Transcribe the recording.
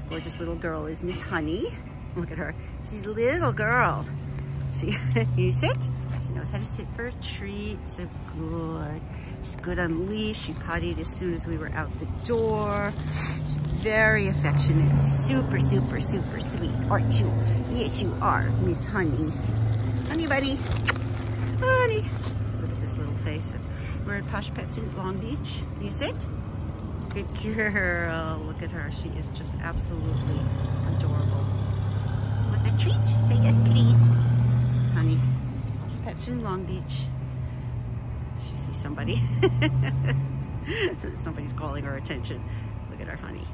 This gorgeous little girl is Miss Honey. Look at her. She's a little girl. She, you sit? She knows how to sit for a treat. So good. She's good on leash. She pottied as soon as we were out the door. She's very affectionate. Super, super, super sweet, aren't you? Yes, you are, Miss Honey. Honey buddy. Honey. Look at this little face. We're at Posh Pets in Long Beach. You sit? Good girl. Look at her. She is just absolutely adorable. Want a treat? Say yes, please. Honey. Pets in Long Beach. She sees somebody. Somebody's calling her attention. Look at her, honey.